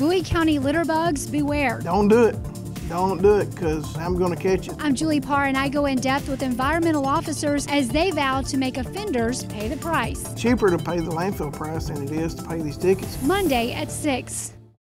Bowie County litter bugs, beware. Don't do it. Don't do it because I'm going to catch it. I'm Julie Parr, and I go in depth with environmental officers as they vow to make offenders pay the price. Cheaper to pay the landfill price than it is to pay these tickets. Monday at 6.